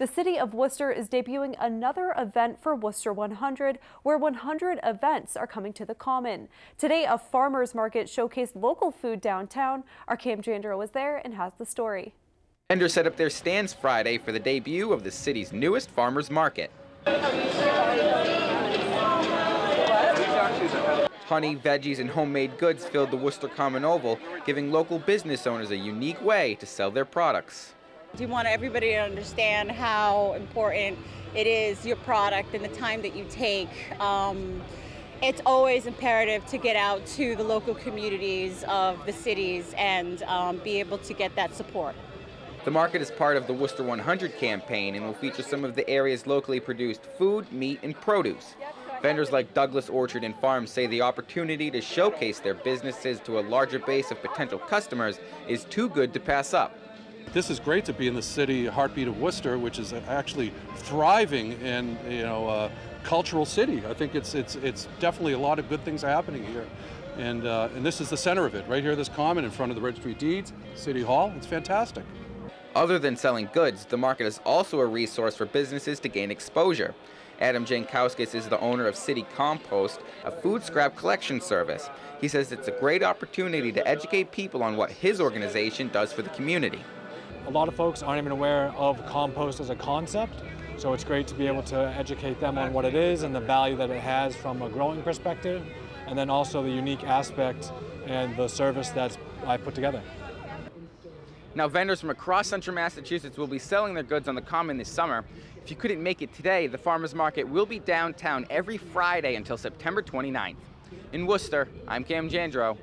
The city of Worcester is debuting another event for Worcester 100, where 100 events are coming to the Common. Today, a farmers market showcased local food downtown. Our Cam Jandrow was there and has the story. Vendors set up their stands Friday for the debut of the city's newest farmers market. Honey, veggies, and homemade goods filled the Worcester Common Oval, giving local business owners a unique way to sell their products. We want everybody to understand how important it is, your product, and the time that you take. Um, it's always imperative to get out to the local communities of the cities and um, be able to get that support. The market is part of the Worcester 100 campaign and will feature some of the area's locally produced food, meat, and produce. Vendors like Douglas Orchard and Farm say the opportunity to showcase their businesses to a larger base of potential customers is too good to pass up. This is great to be in the city heartbeat of Worcester, which is actually thriving in you know a cultural city. I think it's it's it's definitely a lot of good things happening here, and uh, and this is the center of it, right here, this common in front of the Registry Deeds, City Hall. It's fantastic. Other than selling goods, the market is also a resource for businesses to gain exposure. Adam Jankowskis is the owner of City Compost, a food scrap collection service. He says it's a great opportunity to educate people on what his organization does for the community. A lot of folks aren't even aware of compost as a concept, so it's great to be able to educate them on what it is and the value that it has from a growing perspective, and then also the unique aspect and the service that I put together. Now, vendors from across central Massachusetts will be selling their goods on the Common this summer. If you couldn't make it today, the farmers market will be downtown every Friday until September 29th. In Worcester, I'm Cam Jandrow,